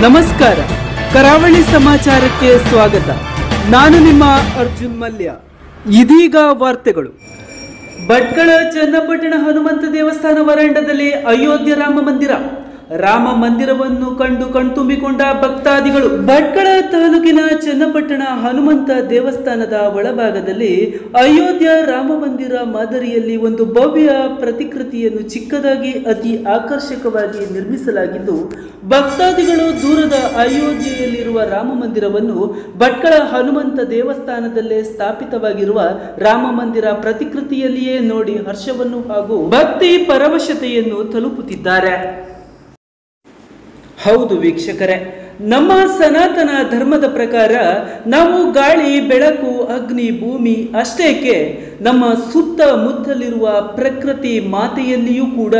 ನಮಸ್ಕಾರ. ಕರಾವಳಿ ಸಮಾಚಾರಕ್ಕೆ ಸ್ವಾಗತ. ನಾನು ನಿಮ್ಮ ಅರ್ಜುನ್ ಮಲ್ಯ. ಇದೀಗ ವಾರ್ತೆಗಳು. ಭಟ್ಕಳ ಚನ್ನಪಟ್ಟಣ ಹನುಮಂತ ದೇವಸ್ಥಾನ ವರಾಂಡದಲ್ಲಿ ಅಯೋಧ್ಯೆ ರಾಮ ಮಂದಿರ. ರಾಮ ಮಂದಿರವನ್ನು ಕಂಡು ಕಣ್ತುಂಬಿಕೊಂಡ ಭಕ್ತಾದಿಗಳು ಭಟ್ಕಳ ತಾಲೂಕಿನ ಚನ್ನಪಟ್ಟಣ ಹನುಮಂತ ದೇವಸ್ಥಾನದ ಒಳಭಾಗದಲ್ಲಿ ಅಯೋಧ್ಯ ರಾಮ ಮಂದಿರ ಮಾದರಿಯಲ್ಲಿ ಒಂದು ಭವ್ಯ ಪ್ರತಿಕೃತಿಯನ್ನು ಚಿಕ್ಕದಾಗಿ, ಅತಿ ಆಕರ್ಷಕವಾಗಿ ನಿರ್ಮಿಸಲಾಗಿದ್ದು, ಭಕ್ತಾದಿಗಳು ದೂರದ ಅಯೋಧ್ಯೆಯಲ್ಲಿರುವ ರಾಮ ಮಂದಿರವನ್ನು ಭಟ್ಕಳ ಹನುಮಂತ ದೇವಸ್ಥಾನದಲ್ಲೇ ಸ್ಥಾಪಿತವಾಗಿರುವ ರಾಮ ಮಂದಿರ ಪ್ರತಿಕೃತಿಯಲ್ಲಿಯೇ ನೋಡಿ ಹರ್ಷವನ್ನು ಹಾಗೂ ಭಕ್ತಿ ಪರವಶತೆಯನ್ನು ತಲುಪುತ್ತಿದ್ದಾರೆ. ಹೌದು ವೀಕ್ಷಕರೇ, ನಮ್ಮ ಸನಾತನ ಧರ್ಮದ ಪ್ರಕಾರ ನಾವು ಗಾಳಿ, ಬೆಳಕು, ಅಗ್ನಿ, ಭೂಮಿ ಅಷ್ಟೇಕೆ, ನಮ್ಮ ಸುತ್ತಮುತ್ತಲಿರುವ ಪ್ರಕೃತಿ ಮಾತೆಯಲ್ಲಿಯೂ ಕೂಡ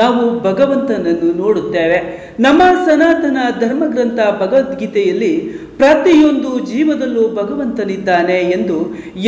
ನಾವು ಭಗವಂತನನ್ನು ನೋಡುತ್ತೇವೆ. ನಮ್ಮ ಸನಾತನ ಧರ್ಮಗ್ರಂಥ ಭಗವದ್ಗೀತೆಯಲ್ಲಿ ಪ್ರತಿಯೊಂದು ಜೀವದಲ್ಲೂ ಭಗವಂತನಿದ್ದಾನೆ ಎಂದು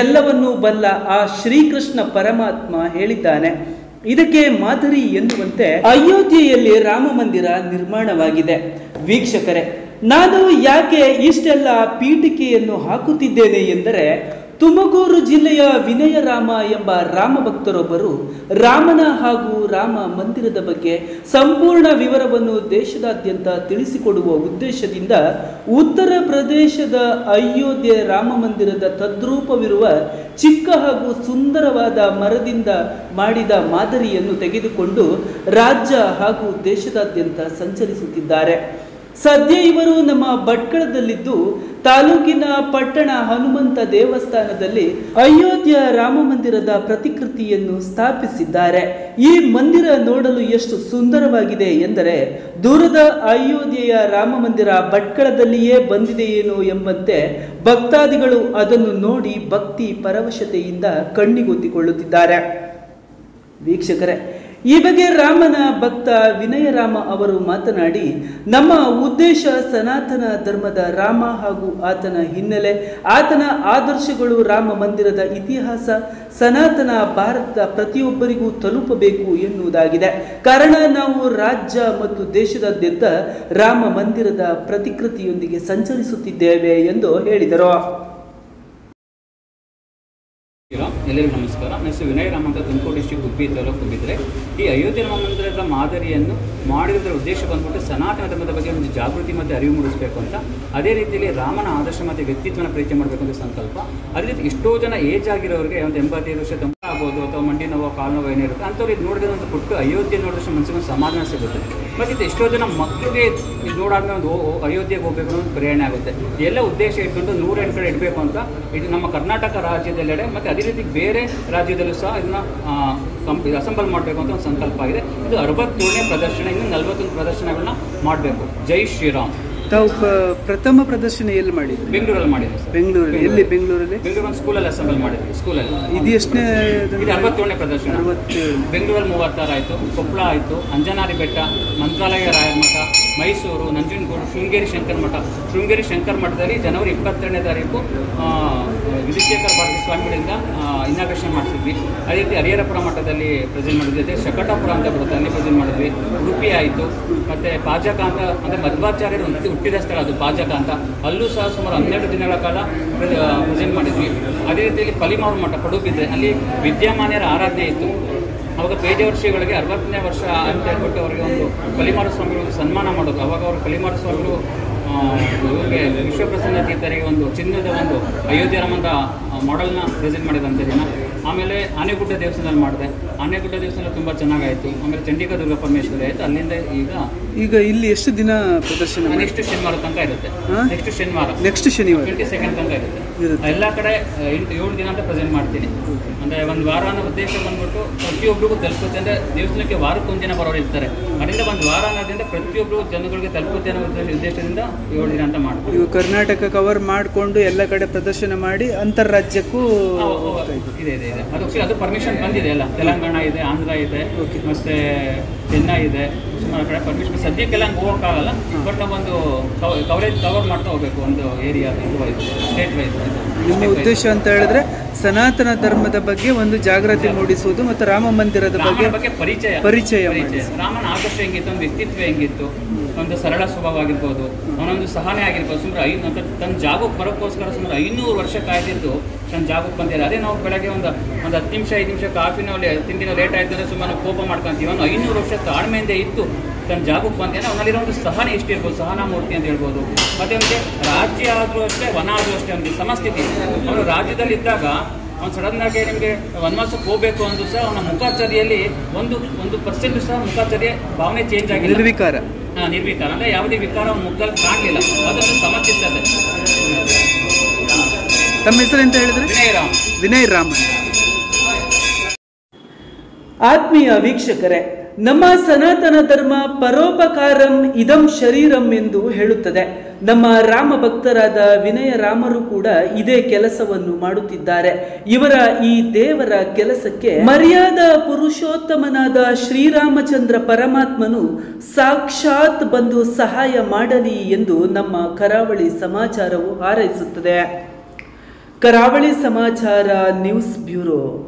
ಎಲ್ಲವನ್ನೂ ಬಲ್ಲ ಆ ಶ್ರೀಕೃಷ್ಣ ಪರಮಾತ್ಮ ಹೇಳಿದ್ದಾನೆ. ಇದಕ್ಕೆ ಮಾದರಿ ಎನ್ನುವಂತೆ ಅಯೋಧ್ಯೆಯಲ್ಲಿ ರಾಮ ಮಂದಿರ ನಿರ್ಮಾಣವಾಗಿದೆ. ವೀಕ್ಷಕರೇ ನಾನು ಯಾಕೆ ಇಷ್ಟೆಲ್ಲ ಪೀಠಿಕೆಯನ್ನು ಹಾಕುತ್ತಿದ್ದೇನೆ ಎಂದರೆ ತುಮಕೂರು ಜಿಲ್ಲೆಯ ವಿನಯರಾಮ ಎಂಬ ರಾಮ ಭಕ್ತರೊಬ್ಬರು ರಾಮನ ಹಾಗೂ ರಾಮ ಮಂದಿರದ ಬಗ್ಗೆ ಸಂಪೂರ್ಣ ವಿವರವನ್ನು ದೇಶದಾದ್ಯಂತ ತಿಳಿಸಿಕೊಡುವ ಉದ್ದೇಶದಿಂದ ಉತ್ತರ ಪ್ರದೇಶದ ಅಯೋಧ್ಯೆ ರಾಮ ಮಂದಿರದ ತದ್ರೂಪವಿರುವ ಚಿಕ್ಕ ಹಾಗೂ ಸುಂದರವಾದ ಮರದಿಂದ ಮಾಡಿದ ಮಾದರಿಯನ್ನು ತೆಗೆದುಕೊಂಡು ರಾಜ್ಯ ಹಾಗೂ ದೇಶದಾದ್ಯಂತ ಸಂಚರಿಸುತ್ತಿದ್ದಾರೆ. ಸದ್ಯ ಇವರು ನಮ್ಮ ಭಟ್ಕಳದಲ್ಲಿದ್ದು ತಾಲೂಕಿನ ಪಟ್ಟಣ ಹನುಮಂತ ದೇವಸ್ಥಾನದಲ್ಲಿ ಅಯೋಧ್ಯ ರಾಮ ಮಂದಿರದ ಪ್ರತಿಕೃತಿಯನ್ನು ಸ್ಥಾಪಿಸಿದ್ದಾರೆ. ಈ ಮಂದಿರ ನೋಡಲು ಎಷ್ಟು ಸುಂದರವಾಗಿದೆ ಎಂದರೆ ದೂರದ ಅಯೋಧ್ಯೆಯ ರಾಮ ಮಂದಿರ ಭಟ್ಕಳದಲ್ಲಿಯೇ ಬಂದಿದೆಯೇನೋ ಎಂಬಂತೆ ಭಕ್ತಾದಿಗಳು ಅದನ್ನು ನೋಡಿ ಭಕ್ತಿ ಪರವಶತೆಯಿಂದ ಕಣ್ಣಿಗೊತ್ತಿಕೊಳ್ಳುತ್ತಿದ್ದಾರೆ. ವೀಕ್ಷಕರೇ ಈ ಬಗ್ಗೆ ರಾಮನ ಭಕ್ತ ವಿನಯರಾಮ ಅವರು ಮಾತನಾಡಿ, ನಮ್ಮ ಉದ್ದೇಶ ಸನಾತನ ಧರ್ಮದ ರಾಮ ಹಾಗೂ ಆತನ ಹಿನ್ನೆಲೆ, ಆತನ ಆದರ್ಶಗಳು ರಾಮ ಮಂದಿರದ ಇತಿಹಾಸ, ಸನಾತನ ಭಾರತದ ಪ್ರತಿಯೊಬ್ಬರಿಗೂ ತಲುಪಬೇಕು ಎನ್ನುವುದಾಗಿದೆ. ಕಾರಣ ನಾವು ರಾಜ್ಯ ಮತ್ತು ದೇಶದಾದ್ಯಂತ ರಾಮ ಮಂದಿರದ ಪ್ರತಿಕೃತಿಯೊಂದಿಗೆ ಸಂಚರಿಸುತ್ತಿದ್ದೇವೆ ಎಂದು ಹೇಳಿದರು. ಎಲ್ಲರಿಗೂ ನಮಸ್ಕಾರ. ನನ್ನ ಹೆಸರು ವಿನಯ್ ರಾಮ್ ಅಂತ ತುಮಕೂರು ಡಿಸ್ಟಿಕ್ ಗುಬ್ಬಿ ತಾಲೂಕು ಬಿದ್ದರೆ ಈ ಅಯೋಧ್ಯೆ ರಾಮ ಮಂದಿರದ ಮಾದರಿಯನ್ನು ಮಾಡಿರೋದ್ರ ಉದ್ದೇಶ ಬಂದ್ಬಿಟ್ಟು ಸನಾತನ ಧರ್ಮದ ಬಗ್ಗೆ ಒಂದು ಜಾಗೃತಿ ಮತ್ತು ಅರಿವು ಮೂಡಿಸಬೇಕು ಅಂತ. ಅದೇ ರೀತಿಯಲ್ಲಿ ರಾಮನ ಆದರ್ಶ ಮತ್ತು ವ್ಯಕ್ತಿತ್ವನ ಪರಿಚಯ ಮಾಡಬೇಕು ಅಂತ ಸಂಕಲ್ಪ. ಅದೇ ರೀತಿ ಎಷ್ಟೋ ಜನ ಏಜ್ ಆಗಿರೋರಿಗೆ ಒಂದು ಎಂಬತ್ತೈದು ವರ್ಷ ಆಗ್ಬೋದು ಅಥವಾ ಮಂಡಿ ನೋವು, ಕಾಲು ನೋವು ಏನಿರುತ್ತೆ ಅಂಥವ್ರು ಇದು ನೋಡಿದ್ರೆ ಒಂದು ಕೊಟ್ಟು ಅಯೋಧ್ಯೆ ನೋಡಿದಷ್ಟು ಮನಸ್ಸಿಗೆ ಸಮಾಧಾನ ಸಿಗುತ್ತೆ. ಮತ್ತು ಇದು ಎಷ್ಟೋ ಜನ ಮಕ್ಕಳಿಗೆ ಇದು ನೋಡಾದ್ಮೇಲೆ ಒಂದು ಅಯೋಧ್ಯೆಗೆ ಹೋಗ್ಬೇಕು ಅನ್ನೋದು ಪ್ರೇರಣೆ ಆಗುತ್ತೆ. ಎಲ್ಲ ಉದ್ದೇಶ ಇಟ್ಕೊಂಡು ನೂರೆಂಟು ಕಡೆ ಇಡಬೇಕು ಅಂತ ಇದು ನಮ್ಮ ಕರ್ನಾಟಕ ರಾಜ್ಯದೆಲ್ಲೆಡೆ ಮತ್ತು ಅದೇ ರೀತಿ ಬೇರೆ ರಾಜ್ಯದಲ್ಲೂ ಸಹ ಇದನ್ನ ಕಂಪ್ ಅಸೆಂಬಲ್ ಮಾಡಬೇಕು ಅಂತ ಒಂದು ಸಂಕಲ್ಪ ಆಗಿದೆ. ಇದು ಅರವತ್ತೇಳನೇ ಪ್ರದರ್ಶನ, ಇನ್ನು ನಲವತ್ತೊಂದು ಪ್ರದರ್ಶನಗಳನ್ನ ಮಾಡಬೇಕು. ಜೈ ಶ್ರೀರಾಮ್. ತಾವು ಪ್ರಥಮ ಪ್ರದರ್ಶನ ಎಲ್ಲಿ ಮಾಡಿದ್ರಿ? ಬೆಂಗಳೂರಲ್ಲಿ ಮಾಡಿದ್ವಿ ಸರ್. ಬೆಂಗಳೂರಲ್ಲಿ. ಎಲ್ಲಿ ಬೆಂಗಳೂರಲ್ಲಿ? ಬೆಂಗಳೂರಲ್ಲಿ ಸ್ಕೂಲಲ್ಲಿ ಅಸೆಂಬಲ್ ಮಾಡಿದ್ವಿ ಸ್ಕೂಲಲ್ಲಿ. ಇದು ಎಷ್ಟನೇ ಇದು ಅರವತ್ತೇಳನೇ ಪ್ರದರ್ಶನ. ಅರವತ್ತೇಳು ಬೆಂಗಳೂರಲ್ಲಿ ಮೂವತ್ತಾರು ಆಯಿತು ಕೊಪ್ಪಳ ಆಯಿತು ಅಂಜನಾರಿ ಬೆಟ್ಟ ಮಂತ್ರಾಲಯ ರಾಯರ ಮಠ ಮೈಸೂರು ನಂಜನಗೂಡು ಶೃಂಗೇರಿ ಶಂಕರ ಮಠ. ಶೃಂಗೇರಿ ಶಂಕರ ಮಠದಲ್ಲಿ ಜನವರಿ ಇಪ್ಪತ್ತೆರಡನೇ ತಾರೀಕು ಆ, ಸ್ವಾಮಿಗಳಿಂದ ಇನಾಗ್ರೇಷನ್ ಮಾಡಿಸಿದ್ವಿ. ಅದೇ ರೀತಿ ಹರಿಹರಪುರ ಮಠದಲ್ಲಿ ಪ್ರೆಸೆಂಟ್ ಮಾಡಿದ್ವಿ. ಅದೇ ಶಕಟಾಪುರ ಅಂತ ಬರುತ್ತೆ, ಅಲ್ಲಿ ಪ್ರೆಸೆಂಟ್ ಮಾಡಿದ್ವಿ. ಉಡುಪಿ ಆಯಿತು. ಮತ್ತು ಪಾಜಕ ಅಂತ, ಅಂದರೆ ಮಧ್ವಾಚಾರ್ಯರು ಹುಟ್ಟಿ- ಹುಟ್ಟಿದ ಸ್ಥಳ ಅದು ಪಾಜಕ ಅಂತ. ಅಲ್ಲೂ ಸಹ ಸುಮಾರು ಹನ್ನೆರಡು ದಿನಗಳ ಕಾಲ ಪ್ರೆಸೆಂಟ್ ಮಾಡಿದ್ವಿ. ಅದೇ ರೀತಿಯಲ್ಲಿ ಪಲಿಮಾರು ಮಠ ಪಡುಬಿದ್ರೆ ಅಲ್ಲಿ ವಿದ್ಯಮಾನ್ಯರ ಆರಾಧನೆ ಇತ್ತು. ಅವಾಗ ಪೇಜವರ್ಷಿಗಳಿಗೆ ಅರವತ್ತನೇ ವರ್ಷ ಅಂತ ಹೇಳ್ಬಿಟ್ಟು ಅವರಿಗೆ ಒಂದು ಕಲಿಮಾರು ಸ್ವಾಮಿಗಳಿಗೆ ಸನ್ಮಾನ ಮಾಡೋದು. ಅವಾಗ ಅವರು ಕಲಿಮಾರು ಸ್ವಾಮಿಗಳು ವಿಶ್ವಪ್ರಸನ್ನ ತೀರ್ಥರಿಗೆ ಒಂದು ಚಿನ್ನದ ಒಂದು ಅಯೋಧ್ಯ ರಾಮಂತ ಮಾಡೆಲ್ನ ಪ್ರೆಸೆಂಟ್ ಮಾಡಿದಂಥ ದಿನ. ಆಮೇಲೆ ಆನೆಗುಡ್ಡ ದೇವಸ್ಥಾನದಲ್ಲಿ ಮಾಡಿದೆ. ಆನೆಗುಡ್ಡ ದೇವಸ್ಥಾನ ತುಂಬ ಚೆನ್ನಾಗಾಯಿತು. ಆಮೇಲೆ ಚಂಡಿಕಾ ದುರ್ಗಾ ಪರಮೇಶ್ವರಿ ಆಯಿತು. ಅಲ್ಲಿಂದ ಈಗ ಈಗ ಇಲ್ಲಿ ಎಷ್ಟು ದಿನ ಪ್ರದರ್ಶನ ನೆಕ್ಸ್ಟ್ ಶನಿವಾರ ತನಕ ಇರುತ್ತೆ. ನೆಕ್ಸ್ಟ್ ಶನಿವಾರ. ನೆಕ್ಸ್ಟ್ ಶನಿವಾರ. ಟ್ವೆಂಟಿ ಸೆಕೆಂಡ್ ತನಕ ಇರುತ್ತೆ. ಎಲ್ಲ ಕಡೆ ಎಂಟು ಏಳು ದಿನ ಅಂತ ಪ್ರೆಸೆಂಟ್ ಮಾಡ್ತೀನಿ. ಅಂದರೆ ಒಂದು ವಾರ ಅನ್ನೋ ಉದ್ದೇಶ ಬಂದ್ಬಿಟ್ಟು ಪ್ರತಿಯೊಬ್ಬರಿಗೂ ತಲುಪುತ್ತೆ. ಅಂದರೆ ದೇವಸ್ಥಾನಕ್ಕೆ ವಾರಕ್ಕೊಂದು ದಿನ ಬರೋರು ಇರ್ತಾರೆ. ಅದರಿಂದ ಒಂದು ವಾರ ಅನ್ನೋದ್ರಿಂದ ಪ್ರತಿಯೊಬ್ಬರು ಜನಗಳಿಗೆ ತಲುಪುತ್ತೆ ಅನ್ನೋ ಉದ್ದೇಶ- ಉದ್ದೇಶದಿಂದ ಏಳು ದಿನ ಅಂತ ಮಾಡ್ತೀವಿ. ಇವು ಕರ್ನಾಟಕ ಕವರ್ ಮಾಡಿಕೊಂಡು ಎಲ್ಲ ಕಡೆ ಪ್ರದರ್ಶನ ಮಾಡಿ ಅಂತರ್ ರಾಜ್ಯಕ್ಕೂ ಇದ್ದೀವಿ. ಇದೆ ಇದೆ ಇದೆ. ಅದು ಅದು ಪರ್ಮಿಷನ್ ಬಂದಿದೆ ಅಲ್ಲ. ತೆಲಂಗಾಣ ಇದೆ ಆಂಧ್ರ ಇದೆ. ಮತ್ತೆ ಚೆನ್ನೈ ಇದೆ. ಸುಮಾರು ಕಡೆ ಪರ್ಮಿಷನ್ ಸದ್ಯಕ್ಕೆಲ್ಲ ಹಂಗೆ ಹೋಗೋಕ್ಕಾಗಲ್ಲ. ಬಟ್ ನಾವೊಂದು ಕವರೇಜ್ ಕವರ್ ಮಾಡ್ತಾ ಹೋಗ್ಬೇಕು ಒಂದು ಏರಿಯಾ ವೈಸ್ ಸ್ಟೇಟ್ ವೈಸ್ ನಿಮ್ಮ ಉದ್ದೇಶ ಅಂತ ಹೇಳಿದ್ರೆ ಸನಾತನ ಧರ್ಮದ ಬಗ್ಗೆ ಒಂದು ಜಾಗೃತಿ ಮೂಡಿಸುವುದು ಮತ್ತು ರಾಮ ಮಂದಿರದ ಬಗ್ಗೆ ರಾಮನ ಪರಿಚಯ. ಪರಿಚಯ ಪರಿಚಯ. ಮಾಡಿಸಿ. ಆದರ್ಶ ಹೆಂಗಿತ್ತು ಒಂದು ವ್ಯಕ್ತಿತ್ವ ಹೆಂಗಿತ್ತು, ಒಂದು ಸರಳ ಸ್ವಭಾವ ಆಗಿರ್ಬೋದು, ಅವನೊಂದು ಸಹನೆ ಆಗಿರ್ಬೋದು ಸುಮಾರು ಐದು ನಂತರ ತನ್ನ ಜಾಗಕ್ಕೆ ಬರೋಕ್ಕೋಸ್ಕರ ಸುಮಾರು ಐನೂರು ವರ್ಷ ಕಾಯ್ದಿದ್ದು ತನ್ನ ಜಾಗಕ್ಕೆ ಬಂದಿದ್ದಾರೆ. ಅದೇ ನಾವು ಬೆಳಗ್ಗೆ ಒಂದು ಒಂದು ಹತ್ತು ನಿಮಿಷ, ಐದು ನಿಮಿಷ ಕಾಫಿನೋ ತಿಂಡಿನ ಲೇಟ್ ಆಯ್ತು ಅಂದರೆ ಸುಮ್ಮನೆ ಕೋಪ ಮಾಡ್ಕೊಂತೀವಿ. ಅವನು ಐನೂರು ವರ್ಷ ತಾಳ್ಮೆಯಿಂದ ಇತ್ತು. ತನ್ನ ಜಾಗಕ್ಕೆ ಬಂದೇನೆ ಅವನಲ್ಲಿರೋ ಒಂದು ಸಹನೆ ಇಷ್ಟಿರ್ಬೋದು ಸಹನಾ ಮೂರ್ತಿ ಅಂತ ಹೇಳ್ಬೋದು. ಮತ್ತೆ ಅವನಿಗೆ ರಾಜ್ಯ ಆದರೂ ಅಷ್ಟೇ, ವನ ಆದರೂ ಅಷ್ಟೇ, ಒಂದು ಸಮಸ್ಥಿತಿ. ಅವರು ರಾಜ್ಯದಲ್ಲಿ ಇದ್ದಾಗ ಅವ್ನು ಸಡನ್ ಆಗಿ ನಿಮಗೆ ವನವಾಸಕ್ಕೆ ಹೋಗ್ಬೇಕು ಅಂದ್ರೂ ಸಹ ಅವನ ಮುಖಾಚಾರಿಯಲ್ಲಿ ಒಂದು ಒಂದು ಪರ್ಸೆಂಟ್ ಸಹ ಮುಖಾಚರ್ಯ ಭಾವನೆ ಚೇಂಜ್ ಆಗಿದೆ ನಿರ್ವಿಕಾರ. ಹಾಂ ನಿರ್ವಿಕಾರ. ಅಂದ್ರೆ ಯಾವುದೇ ವಿಕಾರ ಅವನ ಮುಖದಲ್ಲಿ ಕಾಣಲಿಲ್ಲ. ಅದನ್ನು ಸಮರ್ಥಿಸ್ತದೆ ತಮ್ಮ ಹೆಸರು ಎಂತ ಹೇಳಿದ್ರೆ? ವಿನಯ್ ರಾಮ್. ವಿನಯ್ ರಾಮನ್ ಆತ್ಮೀಯ ವೀಕ್ಷಕರೇ ನಮ್ಮ ಸನಾತನ ಧರ್ಮ ಪರೋಪಕಾರಂ ಇದಂ ಶರೀರಂ ಎಂದು ಹೇಳುತ್ತದೆ. ನಮ್ಮ ರಾಮ ಭಕ್ತರಾದ ವಿನಯ ರಾಮರು ಕೂಡ ಇದೇ ಕೆಲಸವನ್ನು ಮಾಡುತ್ತಿದ್ದಾರೆ. ಇವರ ಈ ದೇವರ ಕೆಲಸಕ್ಕೆ ಮರ್ಯಾದ ಪುರುಷೋತ್ತಮನಾದ ಶ್ರೀರಾಮಚಂದ್ರ ಪರಮಾತ್ಮನು ಸಾಕ್ಷಾತ್ ಬಂದು ಸಹಾಯ ಮಾಡಲಿ ಎಂದು ನಮ್ಮ ಕರಾವಳಿ ಸಮಾಚಾರವು ಹಾರೈಸುತ್ತದೆ. ಕರಾವಳಿ ಸಮಾಚಾರ ನ್ಯೂಸ್ ಬ್ಯೂರೋ.